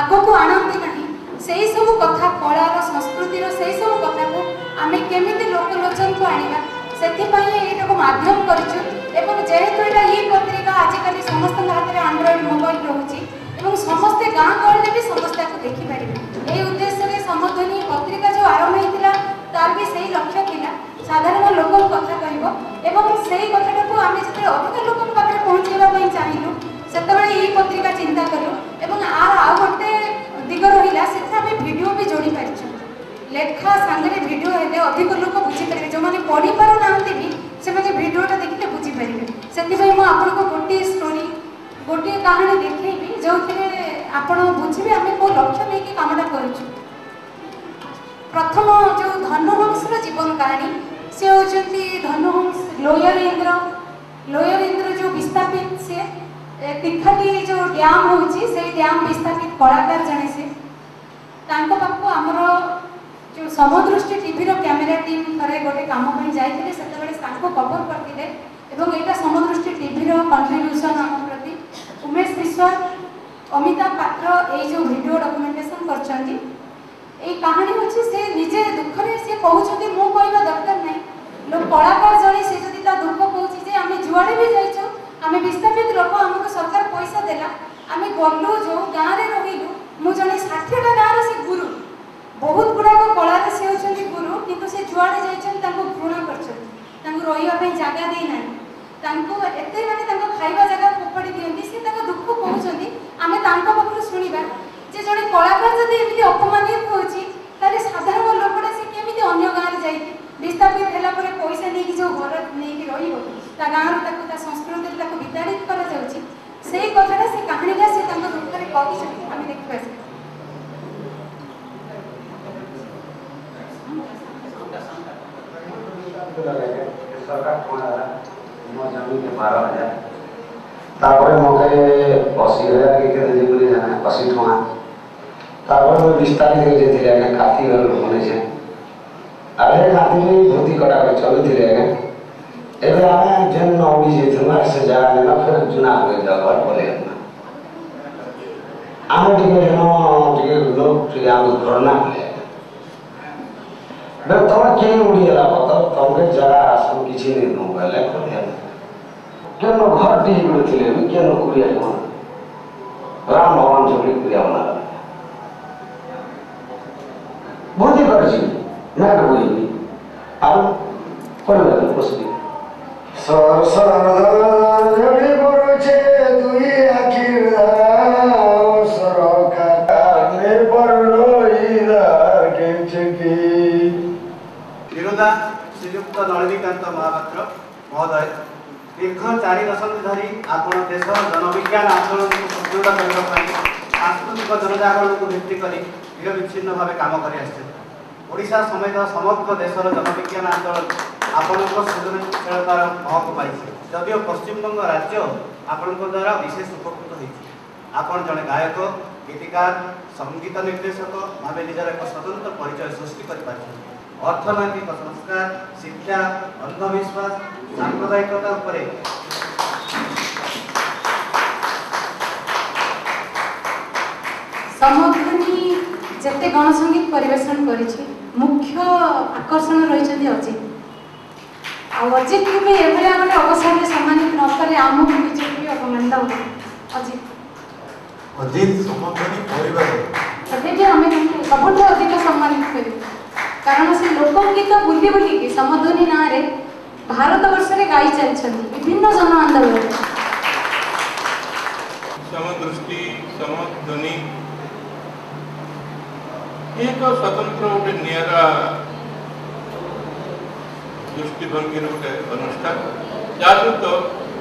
ଆଗକୁ ଆଣନ୍ତି ନାହିଁ। ସେଇ ସବୁ କଥା କଳାର ସଂସ୍କୃତିର ସେଇ ସବୁ କଥାକୁ ଆମେ କେମିତି ଲୋକଲୋଚନକୁ ଆଣିବା? ସେଥିପାଇଁ ଏଇଟାକୁ ମାଧ୍ୟମ କରିଛୁ ଏବଂ ଯେହେତୁ ଏଇଟା ଇ ପତ୍ରିକା ଆଜିକାଲି ସମସ୍ତଙ୍କ ହାତରେ ଆଣ୍ଡ୍ରଏଡ୍ ମୋବାଇଲ ରହୁଛି ଏବଂ ସମସ୍ତେ ଗାଁ ଗହଳିରେ ବି ସମସ୍ତେ ଆକୁ ଦେଖିପାରିବେ। ଏହି ଉଦ୍ଦେଶ୍ୟରେ ସମଧ୍ୱନି ପତ୍ରିକା ଯେଉଁ ଆରମ୍ଭ ହେଇଥିଲା ତାର ବି ସେଇ ଲକ୍ଷ୍ୟ ଥିଲା ସାଧାରଣ ଲୋକଙ୍କ କଥା କହିବ ଏବଂ ସେଇ କଥାଟାକୁ ଆମେ ଯେତେବେଳେ ଅଧିକ ଲୋକଙ୍କ ପାଖରେ ପହଞ୍ଚାଇବା ପାଇଁ ଚାହିଁଲୁ ସେତେବେଳେ ଏହି ପତ୍ରିକା ଚିନ୍ତା କଲୁ ଏବଂ ଆର ଆଉ ଗୋଟେ ଦିଗ ରହିଲା ସେଥିରେ ଆମେ ଭିଡ଼ିଓ ବି ଯୋଡ଼ି ପାରିଛୁ। ଲେଖା ସାଙ୍ଗରେ ଭିଡ଼ିଓ ହେଲେ ଅଧିକ ଲୋକ ବୁଝିପାରିବେ। ଯେଉଁମାନେ ପଢ଼ିପାରୁନାହାନ୍ତି ବି ସେମାନେ ଭିଡ଼ିଓଟା ଦେଖିଲେ ବୁଝିପାରିବେ। ସେଥିପାଇଁ ମୁଁ ଆପଣଙ୍କୁ ଗୋଟିଏ ଷ୍ଟୋରି ଗୋଟିଏ କାହାଣୀ ଦେଖେଇବି ଯେଉଁଥିରେ ଆପଣ ବୁଝିବେ ଆମେ କେଉଁ ଲକ୍ଷ୍ୟ ନେଇକି କାମଟା କରୁଛୁ। ପ୍ରଥମ ଯେଉଁ ଧନହଂସର ଜୀବନ କାହାଣୀ ସେ ହେଉଛନ୍ତି ଧନହଂସ ଲୋୟର ଇନ୍ଦ୍ର। ଲୋୟର ଇନ୍ଦ୍ର ଯେଉଁ ବିସ୍ଥାପିତ ସିଏ ଏ, ତୀର୍ଥଟି ଯେଉଁ ଡ୍ୟାମ୍ ହେଉଛି ସେଇ ଡ୍ୟାମ୍ ବିସ୍ଥାପିତ କଳାକାର ଜଣେ ସେ। ତାଙ୍କ ପାଖକୁ ଆମର ଯେଉଁ ସମଦୃଷ୍ଟି ଟିଭିର କ୍ୟାମେରା ଟିମ୍ ଥରେ ଗୋଟେ କାମ ପାଇଁ ଯାଇଥିଲେ ସେତେବେଳେ ତାଙ୍କୁ କଭର କରିଥିଲେ ଏବଂ ଏଇଟା ସମଦୃଷ୍ଟି ଟିଭିର କଣ୍ଟ୍ରିବ୍ୟୁସନ୍ ଆମ ପ୍ରତି। ଉମେଶ ବିଶ୍ୱାଳ ଅମିତାଭ ପାତ୍ର ଏଇ ଯେଉଁ ଭିଡ଼ିଓ ଡକୁମେଣ୍ଟେସନ୍ କରିଛନ୍ତି। ଏଇ କାହାଣୀ ହେଉଛି ସେ ନିଜେ ଦୁଃଖରେ ସେ କହୁଛନ୍ତି ମୁଁ କହିବା ଦରକାର ନାହିଁ। ଲୋକ କଳାକାର ଜଣେ ସେ ଯଦି ତା ଦୁଃଖ କହୁଛି ଯେ ଆମେ ଯୁଆଡ଼େ ବି ଯାଇଛୁ ଆମେ ବିସ୍ଥାପିତ ଲୋକ ଆମକୁ ସରକାର ପଇସା ଦେଲା ଆମେ ଗଲୁ ଯେଉଁ ଗାଁରେ ରହିଲୁ ମୁଁ ଜଣେ ଷାଠିଏଟା ଗାଁର ସେ ଗୁରୁ। ବହୁତ ଗୁଡ଼ାକ କଳାରେ ସେ ହେଉଛନ୍ତି ଗୁରୁ କିନ୍ତୁ ସେ ଯୁଆଡ଼େ ଯାଇଛନ୍ତି ତାଙ୍କୁ ଘୃଣା କରିଛନ୍ତି। ତାଙ୍କୁ ରହିବା ପାଇଁ ଜାଗା ଦେଇନାହାନ୍ତି ତାଙ୍କୁ ଏତେ ମାନେ ତାଙ୍କ ଖାଇବା ଜାଗା ଫୋପାଡ଼ି ଦିଅନ୍ତି ସେ ତାଙ୍କ ଦୁଃଖ କହୁଛନ୍ତି। ଆମେ ତାଙ୍କ ପାଖରୁ ଶୁଣିବା ଯେ ଜଣେ କଳାକାର ଯଦି ଏମିତି ଅପମାନିତ ହେଉଛି ତାହେଲେ ସାଧାରଣ ଲୋକଟା ସେ କେମିତି ଅନ୍ୟ ଗାଁରେ ଯାଇକି ବିସ୍ଥାପିତ ହେଲା ପରେ ପଇସା ନେଇକି ଯେଉଁ ଘର ନେଇକି ରହିବ? ତା ଗାଁରୁ ତାକୁ ତା ସଂସ୍କୃତିରୁ ତାକୁ ବିତାଡ଼ିତ କରାଯାଉଛି ସେଇ କଥାଟା ସେ କାହାଣୀଟା ସେ ତାଙ୍କ ଦୁଃଖରେ କହିଛନ୍ତି। ଆମେ ଦେଖିବା ସେ। ସରକାର ଟଙ୍କା ଦେଲା ମୋ ଜମିରେ ବାର ହଜାର ତାପରେ ମୋତେ ଅଶୀ ହଜାର କି କେତେ ଯେମିତି ଜାଣେ ଅଶୀ ଟଙ୍କା। ତାପରେ ମୁଁ ବିଶ ତାରିଖରେ ଯାଇଥିଲି ଆଜ୍ଞା କାତି ଘର ବନେଇଛେ ଆରେ କାତିରେ ଧୋତି କଟା କରି ଚଲୁଥିଲେ ଆଜ୍ଞା। এবার একজন নবী যেতে মারছে যারা না ফেরত জুনা হয়ে যাওয়ার বলে না। আমার দিকে আমাকে লোক থেকে আমি ঘটনা তোমরা কে উড়িয়ে লাগো তোমরা যারা আসুন কিছু নেই মোবাইল এখন কেন ঘর দিয়ে ঘুরেছিলে আমি কেন করি এখন রাম ভগবান ছবি করি আপনার বুঝতে পারছি না বুঝিনি আর পরিবার প্রস্তুতি ନଳିନୀକାନ୍ତ ମହାପାତ୍ର ମହୋଦୟ ଦୀର୍ଘ ଚାରି ଦଶନ୍ଧି ଧରି ଆପଣ ଦେଶ ଜନବିଜ୍ଞାନ ଆନ୍ଦୋଳନକୁ ସୁଦୃଢ଼ କରିବା ପାଇଁ ସାଂସ୍କୃତିକ ଜନଜାଗରଣକୁ ଭିତ୍ତି କରି ନିରବିଚ୍ଛିନ୍ନ ଭାବେ କାମ କରି ଆସିଛନ୍ତି ଓଡ଼ିଶା ସମେତ ସମଗ୍ର ଦେଶର ଜନବିଜ୍ଞାନ ଆନ୍ଦୋଳନ ଆପଣଙ୍କ ସୃଜନଶୀଳତାର ମହକ ପାଇଛି। ଯଦିଓ ପଶ୍ଚିମବଙ୍ଗ ରାଜ୍ୟ ଆପଣଙ୍କ ଦ୍ୱାରା ବିଶେଷ ଉପକୃତ ହୋଇଛି। ଆପଣ ଜଣେ ଗାୟକ ଗୀତିକାର ସଙ୍ଗୀତ ନିର୍ଦ୍ଦେଶକ ଭାବେ ନିଜର ଏକ ସ୍ୱତନ୍ତ୍ର ପରିଚୟ ସୃଷ୍ଟି କରିପାରିଛନ୍ତି। ଅର୍ଥନୈତିକ ସଂସ୍କାର ଶିକ୍ଷା ଅନ୍ଧବିଶ୍ୱାସ ସାମ୍ପ୍ରଦାୟିକତା ଉପରେ ଯେତେ ଗଣସଙ୍ଗୀତ ପରିବେଷଣ କରିଛି ମୁଖ୍ୟ ଆକର୍ଷଣ ରହିଛନ୍ତି ଅଜିତ। ଅଜିତକୁ ବି ଏଭଳିଆ ଗୋଟେ ଅବସରରେ ସମ୍ମାନିତ ନ କଲେ ଆମକୁ ନିଜକୁ ବି ଅପମାନିତ ହେବ। ଅଜିତ। ଅଜିତ ସମର୍ଥନୀ ପରିବାର ଏବେ ବି ଆମେ ତାଙ୍କୁ ସବୁଠୁ ଅଧିକ ସମ୍ମାନିତ କରିବୁ। କାରଣ ସେ ଲୋକଗୀତ ବୁଲି ବୁଲିକି ସମଧ୍ୱନି ନାଁରେ ଭାରତ ବର୍ଷରେ ଗାଇ ଚାଲିଛନ୍ତି। ବିଭିନ୍ନ ଜନ ଆନ୍ଦୋଳନରେ ସମଦୃଷ୍ଟି ସମଧ୍ୱନି ଏକ ସ୍ୱତନ୍ତ୍ର ଗୋଟେ ନିଆରା ଦୃଷ୍ଟିଭଙ୍ଗୀର ଗୋଟେ ଅନୁଷ୍ଠାନ। ଯାହା ସହିତ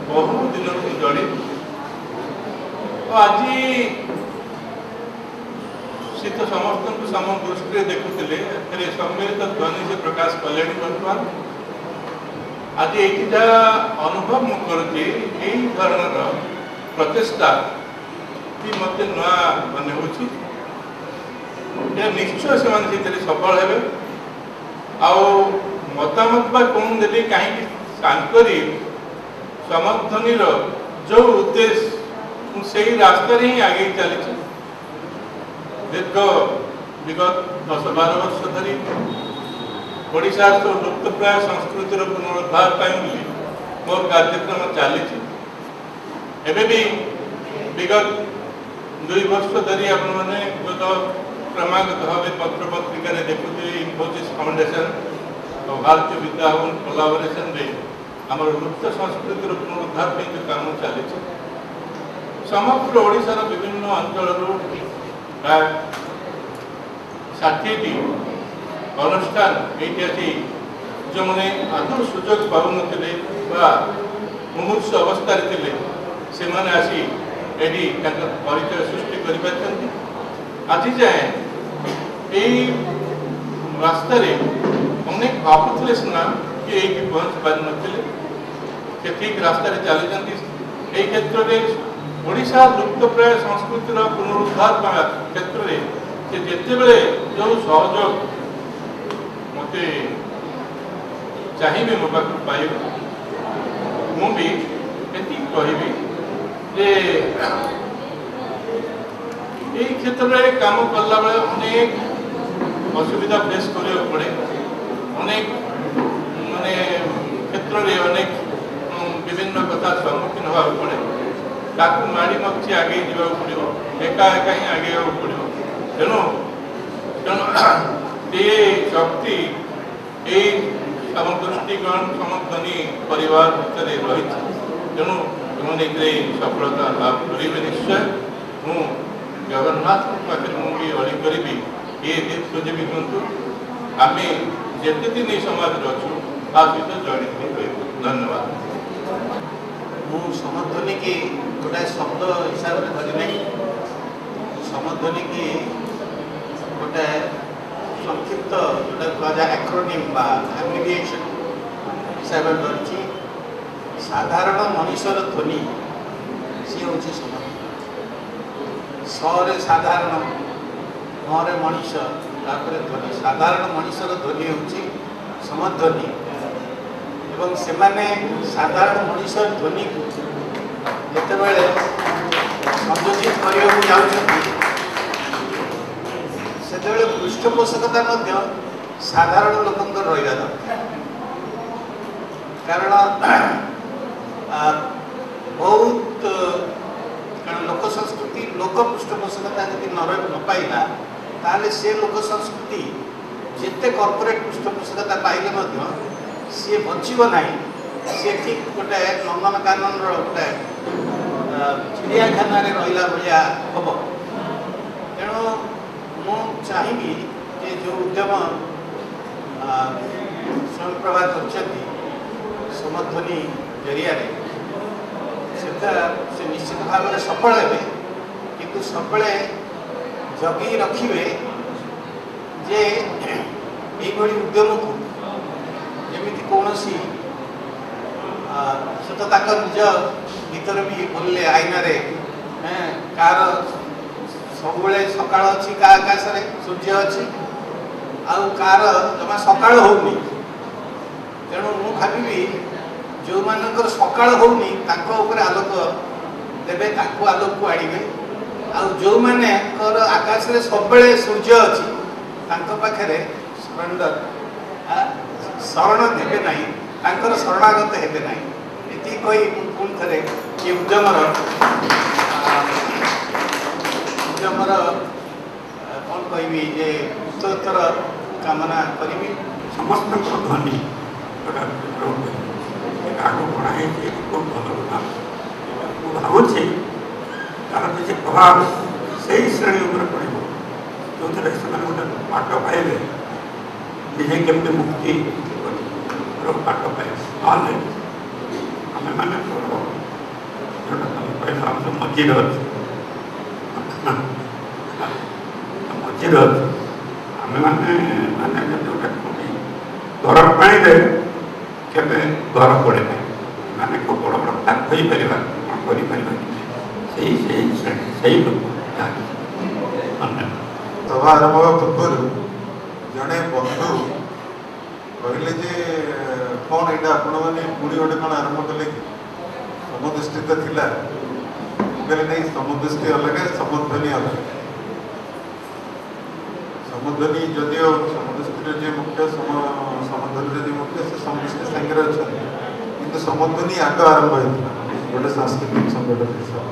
ବହୁ ଦିନରୁ ଜଡ଼ିତ ଆଜି ସେ ତ ସମସ୍ତଙ୍କୁ ସମ ଦୃଷ୍ଟିରେ ଦେଖୁଥିଲେ। ଏଥିରେ ସମ୍ମିଳିତ ଧ୍ୱନି ସେ ପ୍ରକାଶ କଲେଣି ବର୍ତ୍ତମାନ। ଆଜି ଏଇଠି ଯାହା ଅନୁଭବ ମୁଁ କରୁଛି ଏଇ ଧରଣର ପ୍ରଚେଷ୍ଟା ବି ମୋତେ ନୂଆ ମନେ ହେଉଛି। ନିଶ୍ଚୟ ସେମାନେ ସେଥିରେ ସଫଳ ହେବେ। ଆଉ ମତାମତ ବା କ'ଣ ଦେଲି କାହିଁକି? ତାଙ୍କରି ସମର୍ଥନୀର ଯେଉଁ ଉଦ୍ଦେଶ୍ୟ ମୁଁ ସେଇ ରାସ୍ତାରେ ହିଁ ଆଗେଇ ଚାଲିଛି। ଦୀର୍ଘ ବିଗତ ଦଶ ବାର ବର୍ଷ ଧରି ଓଡ଼ିଶାର ସବୁ ଲୁପ୍ତପ୍ରାୟ ସଂସ୍କୃତିର ପୁନରୁଦ୍ଧାର ପାଇଁ ବୋଲି ମୋର କାର୍ଯ୍ୟକ୍ରମ ଚାଲିଛି। ଏବେ ବି ବିଗତ ଦୁଇ ବର୍ଷ ଧରି ଆପଣମାନେ ଗତ କ୍ରମାଗତ ଭାବେ ପତ୍ର ପତ୍ରିକାରେ ଦେଖୁଥିବେ ଇନଫୋସିସ୍ ଫାଉଣ୍ଡେସନ୍ ଓ ଭାରତୀୟ ବିଦ୍ୟାଭବନ କୋଲାବୋରେସନରେ ଆମର ଲୁପ୍ତ ସଂସ୍କୃତିର ପୁନରୁଦ୍ଧାର ପାଇଁ ଯେଉଁ କାମ ଚାଲିଛି। ସମଗ୍ର ଓଡ଼ିଶାର ବିଭିନ୍ନ ଅଞ୍ଚଳରୁ ପ୍ରାୟ ଷାଠିଏଟି ଅନୁଷ୍ଠାନ ଏଇଠି ଆସି ଯେଉଁମାନେ ଆଦୌ ସୁଯୋଗ ପାଉନଥିଲେ ବା ମୁମୂର୍ଷ ଅବସ୍ଥାରେ ଥିଲେ ସେମାନେ ଆସି ଏଠି ତାଙ୍କର ପରିଚୟ ସୃଷ୍ଟି କରିପାରିଛନ୍ତି। ଆଜି ଯାଏଁ ଏଇ ରାସ୍ତାରେ ଅନେକ ଭାବୁଥିଲେ ସିନା କି ଏଇଠି ପହଞ୍ଚି ପାରିନଥିଲେ ସେ ଠିକ୍ ରାସ୍ତାରେ ଚାଲିଛନ୍ତି ଏଇ କ୍ଷେତ୍ରରେ ଓଡ଼ିଶା ଲୁପ୍ତପ୍ରାୟ ସଂସ୍କୃତିର ପୁନରୁଦ୍ଧାର ପାଇବା କ୍ଷେତ୍ରରେ ସେ ଯେତେବେଳେ ଯେଉଁ ସହଯୋଗ ମୋତେ ଚାହିଁବେ ମୋ ପାଖରୁ ପାଇବେ ମୁଁ ବି ଏତିକି କହିବି ଯେ এই ক্ষেত্রে কাম করলা বেড়ে অনেক অসুবিধা ফেস করা পড়ে অনেক মানে ক্ষেত্রে অনেক উম, বিভিন্ন কথার সম্মুখীন হওয়া পড়ে তাকে মাড়ি মধ্যে আগে যাওয়া পড়ব একা একা ହିଁ ଆଗେଇବାକୁ ପଡ଼ିବ ତେଣୁ ତେଣୁ ଏ ଶକ୍ତି ଏଇ ସମଦୃଷ୍ଟିଗଣ ସମଧ୍ୱନି ପରିବାର ଭିତରେ ରହିଛି ତେଣୁ ସେମାନେ ଏଥିରେ ସଫଳତା ଲାଭ କରିବେ ନିଶ୍ଚୟ ମୁଁ ଜଗନ୍ନାଥଙ୍କ ପାଖରେ ମୁଁ ବି ଅଳି କରିବି ଏ ଦୀର୍ଘଜୀବୀ ହୁଅନ୍ତୁ ଆମେ ଯେତେ ଦିନ ଏଇ ସମାଜରେ ଅଛୁ ତା ସହିତ ଜଡ଼ିତ ହୋଇ ରହିବୁ। ଧନ୍ୟବାଦ। ମୁଁ ସମଧ୍ୱନିକି ଗୋଟାଏ ଶବ୍ଦ ହିସାବରେ ଧରି ନାହିଁ ସମଧ୍ୱନିକି ଗୋଟାଏ ସଂକ୍ଷିପ୍ତ ଯୋଉଟା କୁହାଯାଏ ଆକ୍ରୋନିମ୍ ବା ଆବ୍ରିଭିଏସନ୍ ହିସାବରେ ଧରିଛି ସାଧାରଣ ମଣିଷର ଧ୍ୱନି। ସିଏ ହେଉଛି ସମଧ୍ୱନି ସରେ ସାଧାରଣ ମରେ ମଣିଷ। ତାପରେ ଧ୍ୱନି ସାଧାରଣ ମଣିଷର ଧ୍ୱନି ହେଉଛି ସମଧ୍ୱନି ଏବଂ ସେମାନେ ସାଧାରଣ ମଣିଷର ଧ୍ୱନିକୁ ଯେତେବେଳେ ସଂଯୋଜିତ କରିବାକୁ ଯାଉଛନ୍ତି ସେତେବେଳେ ପୃଷ୍ଠପୋଷକତା ମଧ୍ୟ ସାଧାରଣ ଲୋକଙ୍କର ରହିବା ଦରକାର। କାରଣ ବହୁତ କାରଣ ଲୋକ ସଂସ୍କୃତି ଲୋକ ପୃଷ୍ଠପୋଷକତା ଯଦି ନ ନ ପାଇଲା ତାହେଲେ ସେ ଲୋକ ସଂସ୍କୃତି ଯେତେ କର୍ପୋରେଟ୍ ପୃଷ୍ଠପୋଷକତା ପାଇଲେ ମଧ୍ୟ ସିଏ ବଞ୍ଚିବ ନାହିଁ। ସିଏ ଠିକ୍ ଗୋଟେ ନନ୍ଦନକାନନର ଗୋଟେ ଆ, ଚିଡ଼ିଆଖାନାରେ ରହିଲା ଭଳିଆ ହେବ। ତେଣୁ ମୁଁ ଚାହିଁବି ଯେ ଯେଉଁ ଉଦ୍ୟମ ଆ, ସ୍ୱୟଂପ୍ରଭା କରିଛନ୍ତି ସମଧ୍ୱନି ଜରିଆରେ ସେଟା ସେ ନିଶ୍ଚିତ ଭାବରେ ସଫଳ ହେବେ। କିନ୍ତୁ ସବୁବେଳେ ଜଗି ରଖିବେ ଯେ ଏଇଭଳି ଉଦ୍ୟମକୁ ଯେମିତି କୌଣସି ଆ, ସେ ତ ତାଙ୍କ ନିଜ ଭିତରେ ବି ବୋଲିଲେ ଆଇନାରେ କାହାର ସବୁବେଳେ ସକାଳ ଅଛି କାହା ଆକାଶରେ ସୂର୍ଯ୍ୟ ଅଛି ଆଉ କାହାର ଜମା ସକାଳ ହଉନି ତେଣୁ ମୁଁ ଭାବିବି ଯେଉଁମାନଙ୍କର ସକାଳ ହଉନି ତାଙ୍କ ଉପରେ ଆଲୋକ ଦେବେ ତାଙ୍କୁ ଆଲୋକକୁ ଆଣିବେ ଆଉ ଯେଉଁମାନଙ୍କର ଆକାଶରେ ସବୁବେଳେ ସୂର୍ଯ୍ୟ ଅଛି ତାଙ୍କ ପାଖରେ ସରେଣ୍ଡର ଶରଣ ଦେବେ ନାହିଁ ତାଙ୍କର ଶରଣାଗତ ହେବେ ନାହିଁ ଏତିକି କହି ମୁଁ ପୁଣି ଥରେ ଏ ଉଦ୍ୟମର ଉଦ୍ୟମର କ'ଣ କହିବି ଯେ ଉତ୍ତରୋତ୍ତର କାମନା କରିବି ସମସ୍ତଙ୍କ ଧ୍ୱନି ଗୋଟେ ରହୁଛି ଆଗ ପଢ଼ା ହେଇଛି ବହୁତ ଭଲ କଥା ମୁଁ ଭାବୁଛି ତାର କିଛି ପ୍ରଭାବ ସେଇ ଶ୍ରେଣୀ ଉପରେ ପଡ଼ିବ ଯେଉଁଥିରେ ସେମାନେ ଗୋଟେ ପାଠ ପାଇବେ ନିଜେ କେମିତି ମୁକ୍ତି ର ପାଠ ପାଇବେ ନହେଲେ ଆମେମାନେ ଯେଉଁଟା ତମେ କହିଲ ଆମେ ମଝିରେ ଅଛୁ ମଝିରେ ଅଛୁ ଆମେମାନେ ମାନେ ଯେଉଁଟା କୁହନ୍ତି ଗରମ ପାଣିରେ କେବେ ଘର ପଡ଼େ ନାହିଁ ମାନେ କେଉଁ ବଡ଼ ବଡ଼ କଥା ଶ୍ରେଣୀ ସେଇ ଲୋକ ଯାହା କିଛି। ଧନ୍ୟବାଦ ସଭା ଆରମ୍ଭ ହେବା ପୂର୍ବରୁ ଜଣେ ବନ୍ଧୁ କହିଲେ ଯେ କ'ଣ ଏଇଟା ଆପଣମାନେ ପୁଣି ଗୋଟେ କ'ଣ ଆରମ୍ଭ କଲେ କି ସମଦୃଷ୍ଟି ତ ଥିଲା ମୁଁ କହିଲି ନାଇଁ ସମଦୃଷ୍ଟି ଅଲଗା ସମଧ୍ୱନି ଅଲଗା ସମଧ୍ୱନି ଯଦିଓ ସମଦୃଷ୍ଟିର ଯିଏ ମୁଖ୍ୟ ସମ ସମଧ୍ୱନିର ଯିଏ ମୁଖ୍ୟ ସେ ସମଦୃଷ୍ଟି ସାଙ୍ଗରେ ଅଛନ୍ତି କିନ୍ତୁ ସମଧ୍ୱନି ଆଗ ଆରମ୍ଭ ହେଇଥିଲା ଗୋଟେ ସାଂସ୍କୃତିକ ସଂଗଠନ ହିସାବରେ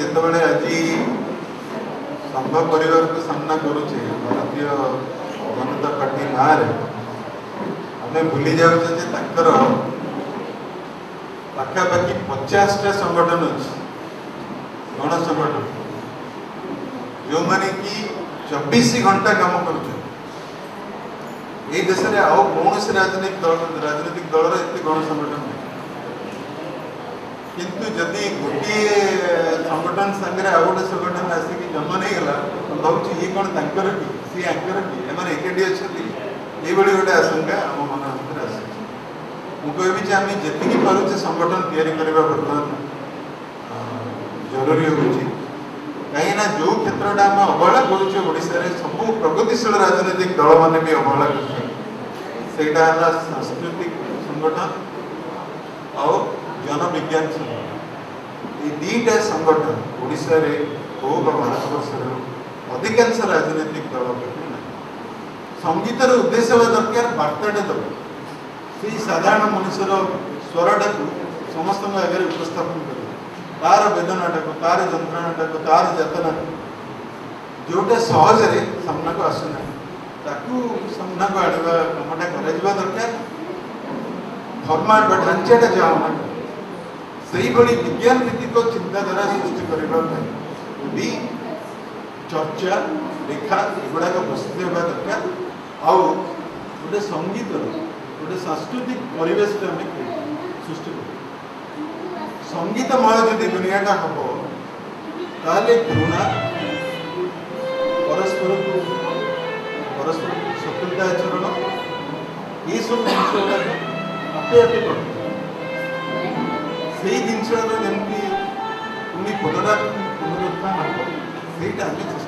ଯେତେବେଳେ ଆଜି ସଂଘ ପରିବାରକୁ ସାମ୍ନା କରୁଛେ ଭାରତୀୟ ଜନତା ପାର୍ଟି ନାଁରେ ଆମେ ଭୁଲି ଯାଉଛେ ଯେ ତାଙ୍କର ପାଖାପାଖି ପଚାଶଟା ସଂଗଠନ ଅଛି ଗଣ ସଂଗଠନ ଯେଉଁମାନେ କି ଚବିଶ ଘଣ୍ଟା କାମ କରୁଛନ୍ତି। ଏଇ ଦେଶରେ ଆଉ କୌଣସି ରାଜନୈତିକ ଦଳ ରାଜନୈତିକ ଦଳର ଏତେ ଗଣ ସଂଗଠନ ନାହିଁ। କିନ୍ତୁ ଯଦି ଗୋଟିଏ ସଂଗଠନ ସାଙ୍ଗରେ ଆଉ ଗୋଟେ ସଂଗଠନ ଆସିକି ଜନ୍ମ ନେଇଗଲା ମୁଁ ଭାବୁଛି ଇଏ କ'ଣ ତାଙ୍କର କି ସିଏ ଆଙ୍କର କି ଏମାନେ ଏକାଠି ଅଛନ୍ତି ଏଇଭଳି ଗୋଟେ ଆଶଙ୍କା ଆମ ମନ ଭିତରେ ଆସୁଛି ମୁଁ କହିବି ଯେ ଆମେ ଯେତିକି ପାରୁଛେ ସଂଗଠନ ତିଆରି କରିବା ବର୍ତ୍ତମାନ ଅ, ଜରୁରୀ ହେଉଛି କାହିଁକିନା ଯେଉଁ କ୍ଷେତ୍ରଟା ଆମେ ଅବହେଳା କରୁଛେ ଓଡ଼ିଶାରେ ସବୁ ପ୍ରଗତିଶୀଳ ରାଜନୈତିକ ଦଳମାନେ ବି ଅବହେଳା କରୁଛନ୍ତି ସେଇଟା ହେଲା ସାଂସ୍କୃତିକ ସଂଗଠନ ଆଉ ଜନବିଜ୍ଞାନ ସଂଗଠନ এই ଦୁଇଟା ସଂଗଠନ ଓଡ଼ିଶାରେ ହଉ ବା ଭାରତବର୍ଷରେ ହଉ ଅଧିକାଂଶ ରାଜନୈତିକ ଦଳ ପାଖରେ ନାହିଁ ସଙ୍ଗୀତର ଉଦ୍ଦେଶ୍ୟ ହେବା ଦରକାର ବାର୍ତ୍ତାଟା ଦେବ ସେଇ ସାଧାରଣ ମଣିଷର ସ୍ୱରଟାକୁ ସମସ୍ତଙ୍କ ଆଗରେ ଉପସ୍ଥାପନ କରିବ ତାର ବେଦନାଟାକୁ ତାର ଯନ୍ତ୍ରଣାଟାକୁ ତାର ଯାତନାକୁ ଯେଉଁଟା ସହଜରେ ସାମ୍ନାକୁ ଆସୁନାହିଁ ତାକୁ ସାମ୍ନାକୁ ଆଣିବା କାମଟା କରାଯିବା ଦରକାର ଫର୍ମାଟ ବା ଢାଞ୍ଚାଟା ଯାହା ସେଇଭଳି ବିଜ୍ଞାନ ଭିତ୍ତିକ ଚିନ୍ତାଧାରା ସୃଷ୍ଟି କରିବା ପାଇଁ ବି ଚର୍ଚ୍ଚା ଲେଖା ଏଗୁଡ଼ାକ ପ୍ରସ୍ତୁତ ହେବା ଦରକାର ଆଉ ଗୋଟେ ସଙ୍ଗୀତର ଗୋଟେ ସାଂସ୍କୃତିକ ପରିବେଶଟା ଆମେ ସୃଷ୍ଟି କରିବା ସଙ୍ଗୀତମୟ ଯଦି ଦୁନିଆଟା ହବ ତାହେଲେ ଘୃଣା ପରସ୍ପରକୁ ପରସ୍ପରକୁ ଶତ୍ରୁତା ଆଚରଣ ଏସବୁ ଜିନିଷ ଗୁଡ଼ାକ ଆପେ ଆପେ ଘଟିବ সেই জিনিসটা যেমনি পুনরায় পুনরুত্থান হব সেইটা আমি চেষ্টা